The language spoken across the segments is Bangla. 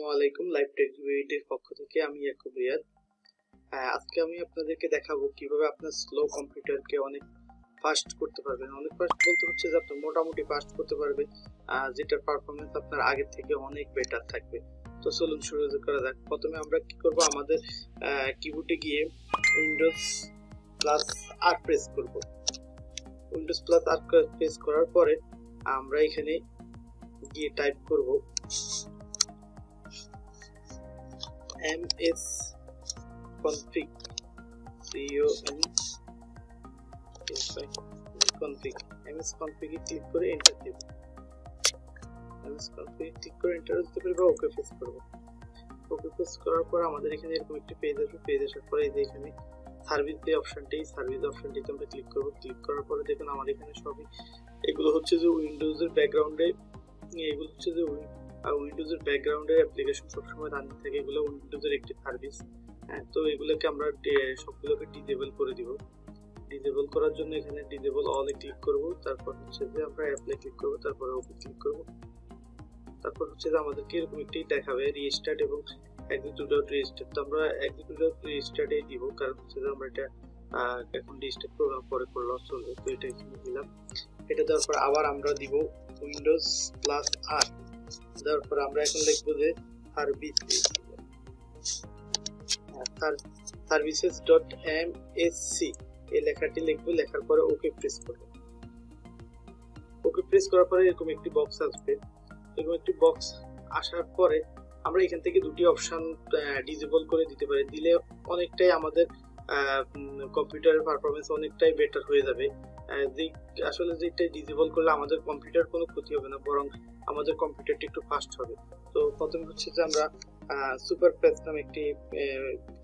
আসসালামু আলাইকুম লাইভ টেক পক্ষ থেকে আমি ইয়াকুব রিয়াদ। আজকে আমি আপনাদেরকে দেখাবো কীভাবে আপনার স্লো কম্পিউটারকে অনেক ফাস্ট করতে পারবেন। অনেক ফাস্ট বলতে হচ্ছে যে আপনি মোটামুটি ফাস্ট করতে পারবেন যেটার পারফরমেন্স আপনার আগের থেকে অনেক বেটার থাকবে। তো চলুন শুরু করা যাক। প্রথমে আমরা কি করব? আমাদের কিবোর্ডে গিয়ে উইন্ডোজ প্লাস আর প্রেস করব। উইন্ডোজ প্লাস আর প্রেস করার পরে আমরা এখানে গিয়ে টাইপ করব ms config. Config. Ms config click করে এন্টার দেব ms config ক্লিক করে এন্টার দিতে পারি বা ওকে প্রেস করব। ওকে প্রেস করার পর আমাদের এখানে এরকম একটি পেজ আসবে। পেজ আসার পরে এই যে এখানে সার্ভিস যে অপশনটি সার্ভিস অপশনটিতে আমরা ক্লিক করব। ক্লিক করার পরে দেখুন, আমার এখানে সবই এগুলো হচ্ছে যে উইন্ডোজের ব্যাকগ্রাউন্ডে এগুলো হচ্ছে যে আর উইন্ডোজের ব্যাকগ্রাউন্ডের অ্যাপ্লিকেশন সবসময় রানিং থাকে, এগুলো উইন্ডোজের একটি সার্ভিস হ্যাঁ তো এগুলোকে আমরা সবগুলোকে ডিজেবল করে দিব। ডিজেবল করার জন্য এখানে ডিজেবল অল অলে ক্লিক করব। তারপর হচ্ছে যে আমরা অ্যাপ্লাই ক্লিক করব, তারপরে ওকে ক্লিক করব। তারপর হচ্ছে যে আমাদেরকে এরকম একটি দেখাবে রিস্টার্ট এবং এক্সিকিউট ডট রিস্টার্ট তো আমরা এক্সিকিউট ডট রিস্টার্টে দিব, কারণ হচ্ছে যে আমরা এটা এখন রিস্টার্ট প্রোগ্রাম পরে করলে চলবে। তো এটা এখানে দিলাম এটা দেওয়ার পর আবার আমরা দিব উইন্ডোজ প্লাস আর দেওয়ার আমরা এখন যে service services dot M S C এই লেখাটি লেখার পরে ওকে প্রেস ওকে প্রেস করার পরে এরকম একটি বক্স আসবে। এরকম একটি বক্স আসার পরে আমরা এখান থেকে দুটি অপশন ডিজেবল করে দিতে পারি। দিলে অনেকটাই আমাদের কম্পিউটারের পারফরমেন্স অনেকটাই বেটার হয়ে যাবে। যে, আসলে যেটা ডিজেবল করলে আমাদের কম্পিউটার কোনো ক্ষতি হবে না, বরং আমাদের কম্পিউটারটি একটু ফাস্ট হবে। তো প্রথমে হচ্ছে যে আমরা সুপার প্যাচ নামে একটি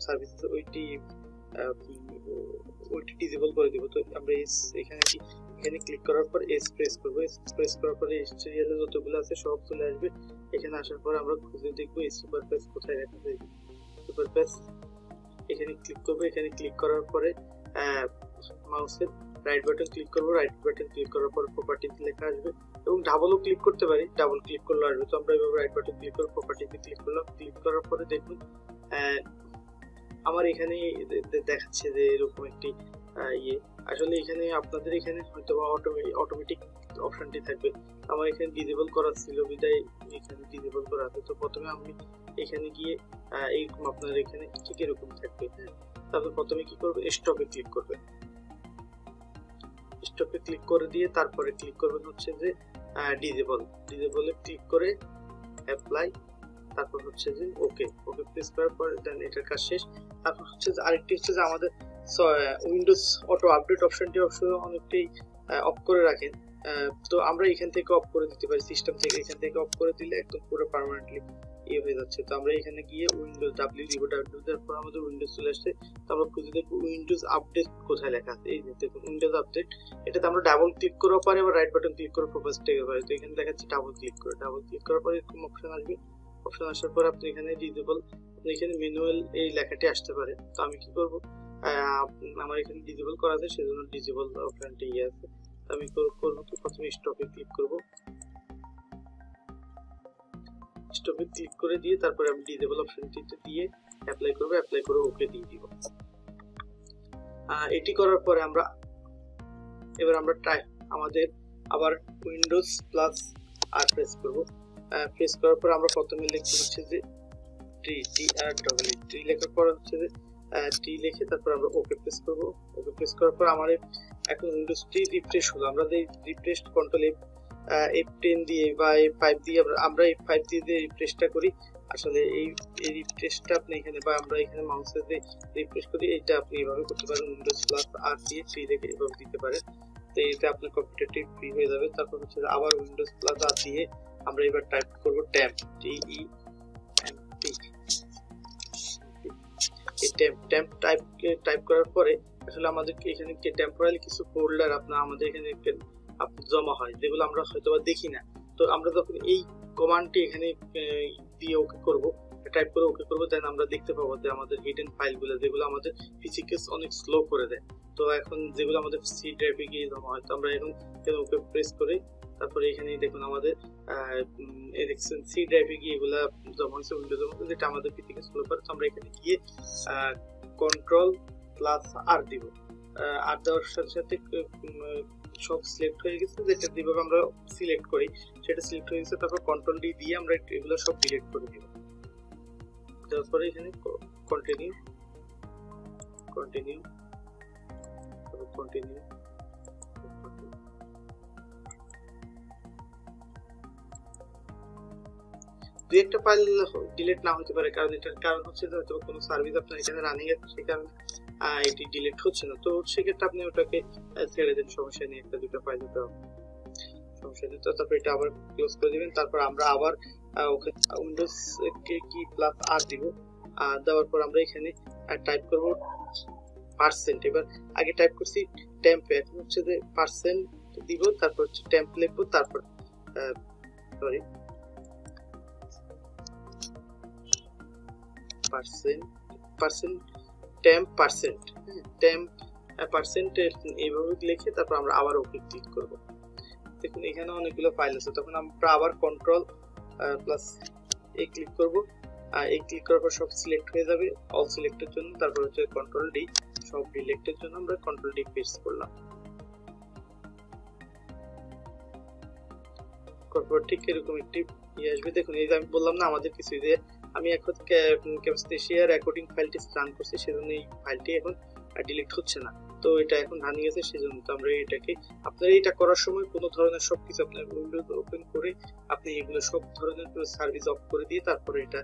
সার্ভিস ওইটি ওইটি ডিজেবল করে দিব। তো আমরা এস- এখানে এখানে ক্লিক করার পর এস প্রেস করব। এস প্রেস করার পরে সিরিয়ালে যতগুলো আছে সব চলে আসবে। এখানে আসার পর আমরা খুঁজে দেখব এই সুপার প্যাচ কোথায় রাখা যায়। সুপার প্যাচ এখানে ক্লিক করব। এখানে ক্লিক করার পরে মাউসের রাইট বাটন ক্লিক করব। রাইট বাটন ক্লিক করার পর প্রপার্টিতে লেখা আসবে। এবং ডাবলও ক্লিক করতে পারি। ডাবল ক্লিক করলে আসবে তো আমরা এভাবে রাইট বাটন ক্লিক করে প্রপার্টিতে ক্লিক করলাম। ক্লিক করার পরে দেখুন আমার এখানে দেখাচ্ছে যে এরকম একটি ইয়ে। আসলে এখানে আপনাদের এখানে হয়তো বা অটোমেটিক অপশনটি থাকবে। আমার এখানে ডিজেবল করা ছিল বিদায়, এখানে ডিজেবল করা আছে। তো প্রথমে আমি এখানে গিয়ে এইরকম আপনার এখানে ঠিক এরকম থাকবে। হ্যাঁ। তারপর প্রথমে কি করবে? স্টপে ক্লিক করবে। স্টপে ক্লিক করে দিয়ে তারপরে ক্লিক করবেন হচ্ছে যে ডিজেবল ডিজেবলে ক্লিক করে অ্যাপ্লাই তারপর হচ্ছে যে ওকে ওকে প্রেস করার পর দেন এটার কাজ শেষ। তারপর হচ্ছে যে আরেকটি হচ্ছে যে আমাদের উইন্ডোজ অটো আপডেট অপশনটি অবশ্য অনেকটাই অফ করে রাখেন। তো আমরা এখান থেকে অফ করে দিতে পারি সিস্টেম থেকে এখান থেকে অফ করে দিলে একদম পুরো পার্মানেন্টলি ইয়ে হয়ে যাচ্ছে। তো আমরা এখানে গিয়ে উইন্ডোজ ডাব্লিউ দিব ডাব্লিউ দেওয়ার পর আমাদের উইন্ডোজ চলে আসছে। তো আমরা খুঁজে দেখব উইন্ডোজ আপডেট কোথায় লেখা আছে। এই দেখুন উইন্ডোজ আপডেট এটাতে আমরা ডাবল ক্লিক করার পরে, আবার রাইট বাটন ক্লিক করে প্রোফাইল টেকে পারি। তো এখানে দেখাচ্ছে ডাবল ক্লিক করে। ডাবল ক্লিক করার পরে এরকম অপশন আসবে। অপশন আসার পর আপনি এখানে ডিজেবল এখানে ম্যানুয়াল এই লেখাটি আসতে পারে। তো আমি কি করব? আমার এখানে ডিজেবল করা আছে, সেজন্য ডিজেবল অপশনটি ইয়ে আছে। আমি করব কি প্রথমে স্টপে ক্লিক করব। স্টপে ক্লিক করে দিয়ে তারপরে আমি ডিজেবল অপশনটিতে দিয়ে অ্যাপ্লাই করব অ্যাপ্লাই করে ওকে দিয়ে দিব। এটি করার পরে আমরা এবার আমরা ট্রাই আমাদের আবার উইন্ডোজ প্লাস আর প্রেস করব। প্রেস করার পর আমরা প্রথমে লিখতে হচ্ছে যে টি টি আর ডবল টি লেখার পর হচ্ছে যে টি লিখে তারপর আমরা ওকে প্রেস করব। ওকে প্রেস করার পর এই- এখন উইন্ডোজটি রিফ্রেশ হলো। আমরা যে রিফ্রেশ কন্ট্রোল এফ টেন দিয়ে বা এই ফাইভ দিয়ে আমরা এই ফাইভ দিয়ে যে রিফ্রেশটা করি, আসলে এই এই রিফ্রেশটা আপনি এখানে বা আমরা এখানে মাউসে যে রিফ্রেশ করি এটা আপনি এভাবে করতে পারেন উইন্ডোজ প্লাস আর দিয়ে থ্রি রেখে এভাবে দিতে পারেন। তো এতে আপনার কম্পিউটারটি ফ্রি হয়ে যাবে। তারপর হচ্ছে আবার উইন্ডোজ প্লাস আর দিয়ে আমরা এবার টাইপ করব ট্যাম্প টি পি এই ট্যাম্প ট্যাম্প টাইপ টাইপ করার পরে আসলে আমাদের এখানে টেম্পোরারি কিছু ফোল্ডার আপনার আমাদের এখানে জমা হয়, যেগুলো আমরা হয়তো বা দেখি না। তো আমরা যখন এই কমান্ডটি এখানে দিয়ে ওকে করব টাইপ করে ওকে করব দেন আমরা দেখতে পাবো যে আমাদের হিডেন ফাইলগুলো যেগুলো আমাদের ফিজিক্যাস অনেক স্লো করে দেয়। তো এখন যেগুলো আমাদের সি ড্রাইভে গিয়ে জমা হয়, তো আমরা এখন ওকে প্রেস করে, তারপরে এখানে দেখুন আমাদের দেখছেন সি ড্রাইভে গিয়ে এগুলা জমা হয়েছে উইন্ডোজের মধ্যে যেটা আমাদের পিসিকে স্লো করে, তো আমরা এখানে গিয়ে কন্ট্রোল প্লাস আর দিব। আর দেওয়ার সাথে সাথে সব সিলেক্ট হয়ে গেছে, যেটা যেভাবে আমরা সিলেক্ট করি, সেটা সিলেক্ট হয়ে গেছে, তারপর কন্ট্রোল ডি দিয়ে আমরা এগুলো সব ডিলিট করে দিব। দেওয়ার পরে এখানে কন্টিনিউ কন্টিনিউ কন্টিনিউ দুই একটা ফাইল ডিলিট না হতে পারে, কারণ এটার কারণ হচ্ছে যে হয়তো কোনো সার্ভিস আপনার এখানে রানিং আছে, সেই কারণে এটি ডিলিট হচ্ছে না, তো সেক্ষেত্রে আপনি ওটাকে ছেড়ে দেন, সমস্যা নেই, একটা দুটো ফাইল দিতে হবে। সমস্যা নেই, তো তারপর এটা আবার ক্লোজ করে দিবেন, তারপর আমরা আবার ওকে উইন্ডোজ কে কি প্লাস আর দিব, আর দেওয়ার পর আমরা এখানে টাইপ করব পার্সেন্ট এবার আগে টাইপ করছি টেম্প এখন হচ্ছে যে পার্সেন্ট দিব, তারপর হচ্ছে টেম্প লিখব, তারপর sorry percent percent temp percent temp percent এইভাবে লিখে তারপর আমরা আবার ওকে ক্লিক করব। দেখুন এখানে অনেকগুলো ফাইল আছে। তখন আমরা আবার কন্ট্রোল প্লাস এই ক্লিক করব। আর এই ক্লিক করার পর সব সিলেক্ট হয়ে যাবে। অল সিলেক্টের জন্য। তারপর হচ্ছে কন্ট্রোল ডি সব ডিলেক্টের জন্য আমরা কন্ট্রোল ডি প্রেস করলাম। তারপর ঠিক এরকম একটি ইয়ে আসবে। দেখুন এই যে আমি বললাম না আমাদের কিছু যে আমি এখন ক্যাপাসিটিয়া রেকর্ডিং ফাইলটি রান করছি সেজন্য এই ফাইলটি এখন ডিলিট হচ্ছে না। তো এটা এখন রানিং আছে সেজন্য তো আমরা এটাকে, আপনার এটা করার সময় কোনো ধরনের সব কিছু আপনার উইন্ডোজ ওপেন করে আপনি এগুলো সব ধরনের সার্ভিস অফ করে দিয়ে তারপরে এটা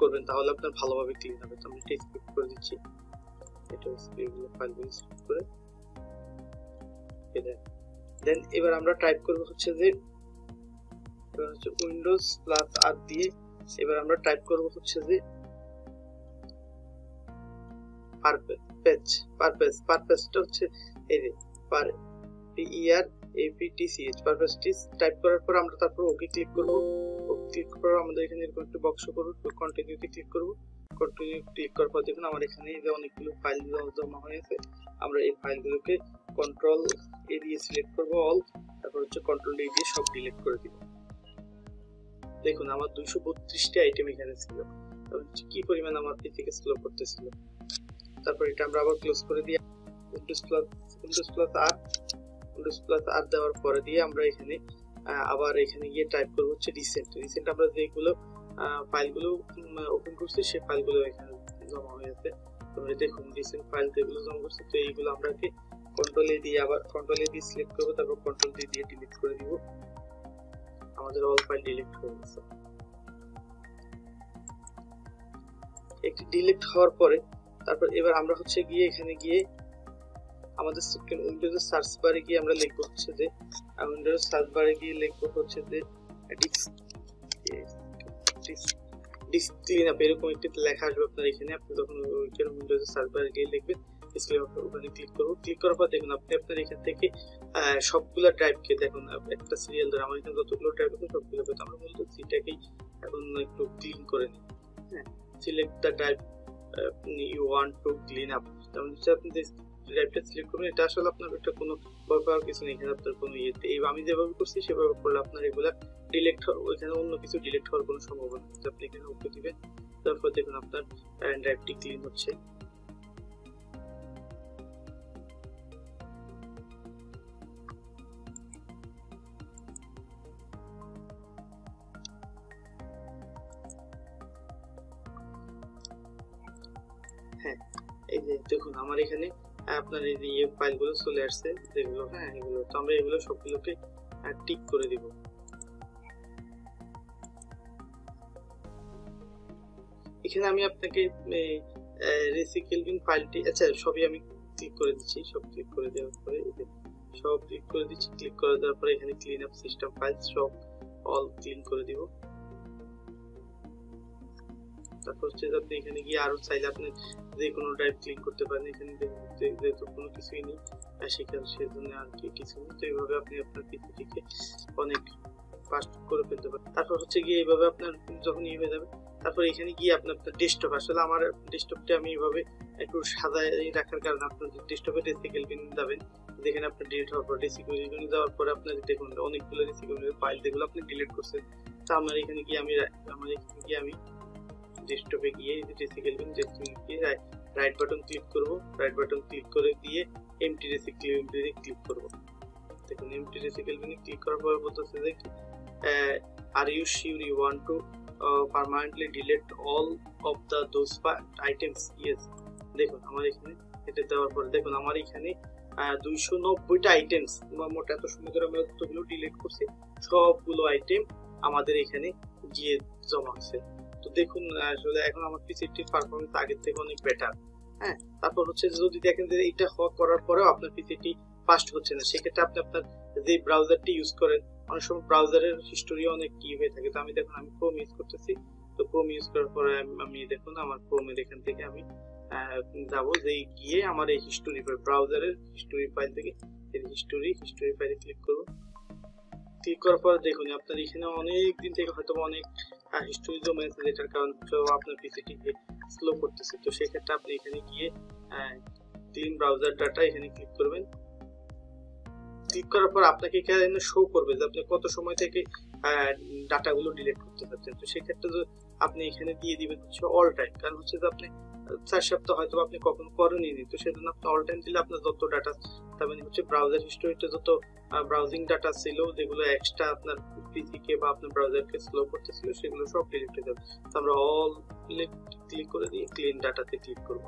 করবেন, তাহলে আপনার ভালোভাবে ক্লিন হবে। তো আমি এটা স্ক্রিপ্ট করে দিচ্ছি। এটা এগুলো ফাইলগুলো স্ক্রিপ্ট করে। দেন এবার আমরা টাইপ করব হচ্ছে যে হচ্ছে উইন্ডোজ প্লাস আর দিয়ে এবার আমরা টাইপ করব হচ্ছে যে পারপেজ পারপেজ পারপেজটা হচ্ছে এই যে পার পিইআর এপিটিসিএইচ পারপেজটি টাইপ করার পর আমরা তারপর ওকে ক্লিক করব। ওকে ক্লিক করার আমাদের এখানে এরকম একটা বক্স করব কন্টিনিউতে ক্লিক করব। কন্টিনিউ ক্লিক করার পর দেখুন আমার এখানে যে অনেকগুলো ফাইল জমা হয়েছে আমরা এই ফাইলগুলোকে কন্ট্রোল এ দিয়ে সিলেক্ট করব অল তারপর হচ্ছে কন্ট্রোল এ দিয়ে সব ডিলিট করে দিব। দেখুন, আমার দুইশো বত্রিশটি আইটেম এখানে ছিল। কি পরিমাণ আমার থেকে স্লো করতেছিল? তারপর এটা আমরা আবার ক্লোজ করে দিই Windows plus Windows plus R Windows plus R দেওয়ার পরে দিয়ে আমরা এখানে আবার এখানে গিয়ে টাইপ করব হচ্ছে রিসেন্ট রিসেন্ট আমরা যেগুলো ফাইলগুলো ওপেন করছি, সেই ফাইলগুলো এখানে জমা হয়ে আছে। তোমরা দেখুন রিসেন্ট ফাইল যেগুলো জমা করছি, তো এইগুলো আমরা কন্ট্রোল দিয়ে আবার কন্ট্রোল দিয়ে সিলেক্ট করব, তারপর কন্ট্রোল ডি দিয়ে ডিলিট করে দিব। আমাদের অল ফাইল ডিলিট হয়ে গেছে। একটি ডিলিট হওয়ার পরে, তারপর এবার আমরা হচ্ছে গিয়ে এখানে গিয়ে আমাদের উইন্ডোজের সার্চ বারে গিয়ে আমরা লিখব হচ্ছে যে উইন্ডোজ সার্চ বারে গিয়ে লিখব হচ্ছে যে ডিস্ক ক্লিন আপ এরকম একটি লেখা আসবে আপনার এখানে। আপনি যখন উইন্ডোজের সার্চ বারে গিয়ে লিখবেন ওখানে ক্লিক করব ক্লিক করার পর দেখুন আপনি আপনার এখান থেকে সবগুলো ড্রাইভকে দেখুন। একটা সিরিয়াল ধরে আমার এখানে যতগুলো ড্রাইভ আছে সবগুলো পেতে আমরা মূলত সিটাকেই এখন একটু ক্লিন করে নিই। হ্যাঁ। Select the drive you want to clean up যেমন হচ্ছে আপনি যে ড্রাইভটা সিলেক্ট করবেন এটা আসলে আপনার একটা কোনো ভয় পাওয়ার কিছু নেই। এখানে আপনার কোনো ইয়েতে এই আমি যেভাবে করছি সেভাবে করলে আপনার এগুলা ডিলেক্ট ওইখানে অন্য কিছু ডিলেক্ট হওয়ার কোনো সম্ভাবনা আপনি এখানে ওকে দিবেন। তারপর দেখুন আপনার ড্রাইভটি ক্লিন হচ্ছে। আমার এখানে, আপনার এই যে ফাইলগুলো চলে আসছে, যেগুলো হ্যাঁ এগুলো। তো আমরা এগুলো সবগুলোকে টিক করে দিব। এখানে আমি আপনাকে রেসিকেলভিং ফাইলটি আচ্ছা সবই আমি ক্লিক করে দিচ্ছি। সব ক্লিক করে দেওয়ার পরে সব ক্লিক করে দিচ্ছি। ক্লিক করে দেওয়ার পরে এখানে ক্লিন আপ সিস্টেম ফাইল সব অল ক্লিন করে দিব। তারপর হচ্ছে আপনি এখানে গিয়ে আরও চাইলে আপনি যে কোনো ড্রাইভ ক্লিক করতে পারেন, এখানে যেহেতু কোনো কিছুই নেই সেখানে সেজন্য আর কি কিছু নেই। তো এইভাবে আপনি আপনার পিসিটিকে অনেক ফাস্ট করে ফেলতে পারেন। তারপর হচ্ছে গিয়ে এইভাবে আপনার যখন ইয়ে হয়ে যাবে, তারপর এখানে গিয়ে আপনি আপনার ডেস্কটপ আসলে আমার ডেস্কটপটা আমি এইভাবে একটু সাজায় রাখার কারণে আপনার ডেস্কটপে রিসাইকেল কিনে যাবেন, যেখানে আপনার ডিলিট হওয়ার পর রিসাইকেল বিন যাওয়ার পরে আপনার দেখুন, অনেকগুলো রিসাইকেল ফাইল যেগুলো আপনি ডিলিট করছেন, তো আমার এখানে গিয়ে আমি আমার এখানে গিয়ে আমি ডেস্কটপে গিয়ে রিসাইকেল বিন ডেস্কটপে গিয়ে রাইট বাটন ক্লিক করব। রাইট বাটন ক্লিক করে দিয়ে এমটি রিসাইকেল বিনে ক্লিক করব। দেখুন এমটি রিসাইকেল বিনে ক্লিক করার পর বলতেছে যে are you sure you want to permanently delete all of the those items yes দেখুন, আমার এখানে এটা দেওয়ার পরে, দেখুন, আমার এখানে দুইশো নব্বইটা আইটেমস মোট এত সময় ধরে আমরা যতগুলো ডিলিট করছি, সবগুলো আইটেম আমাদের এখানে গিয়ে জমা হয়েছে তো দেখুন আসলে এখন আমার পিসিটির পারফরমেন্স আগের থেকে অনেক বেটার হ্যাঁ তারপর হচ্ছে যদি দেখেন যে এটা হওয়া করার পরেও আপনার পিসিটি ফাস্ট হচ্ছে না, সেক্ষেত্রে আপনি আপনার যে ব্রাউজারটি ইউজ করেন, অনেক সময় ব্রাউজারের হিস্টোরি অনেক কি হয়ে থাকে। তো আমি দেখুন, আমি ক্রোম ইউজ করতেছি। তো ক্রোম ইউজ করার পরে আমি দেখুন, আমার ক্রোমের এখান থেকে আমি যাব যে গিয়ে আমার এই হিস্টোরি ফাইল ব্রাউজারের হিস্টোরি ফাইল থেকে হিস্টোরি হিস্টোরি ফাইলে ক্লিক করব। ক্লিক করার পর দেখুন, আপনার এখানে অনেক দিন থেকে হয়তো অনেক হিস্টোরি জমা আছে যেটার কারণ আপনার পিসিটিকে স্লো করতেছে। তো সেক্ষেত্রে আপনি এখানে গিয়ে ক্লিন ব্রাউজার ডাটা এখানে ক্লিক করবেন। ক্লিক করার পর আপনাকে এখানে শো করবে যে আপনি কত সময় থেকে ডাটাগুলো ডিলিট করতে পারছেন। তো সেক্ষেত্রে আপনি এখানে দিয়ে দিবেন হচ্ছে অল টাইম কারণ হচ্ছে যে আপনি, চার সপ্তাহ হয়তো আপনি কখন করেনি তো সেজন্য আপনি অল টাইম দিলে আপনার যত ডাটা তার মানে হচ্ছে ব্রাউজার হিস্টোরিতে যত ব্রাউজিং ডাটা ছিল, যেগুলো এক্সট্রা আপনার পিসিকে বা আপনার ব্রাউজারকে স্লো করতেছিল, সেগুলো সব ডিলিট হয়ে যাবে। তো আমরা অল ক্লিক করে দিয়ে ক্লিন ডাটাতে ক্লিক করব।